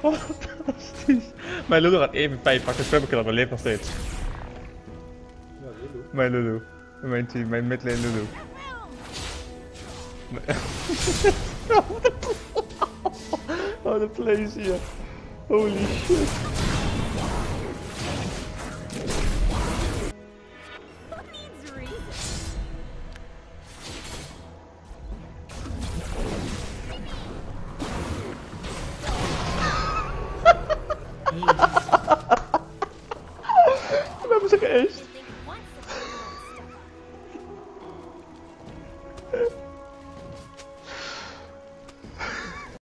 Fantastisch. Mijn Lulu gaat even pijn pakken, zwemkill, maar leeft nog steeds. Ja, Lulu. Mijn Lulu. Mijn team, mijn midlane Lulu. oh, de plays hier. Holy shit. What is a caer.